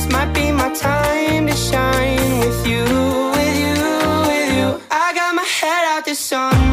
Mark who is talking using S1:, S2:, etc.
S1: this might be my time to shine with you, with you, with you. I got my head out this summer.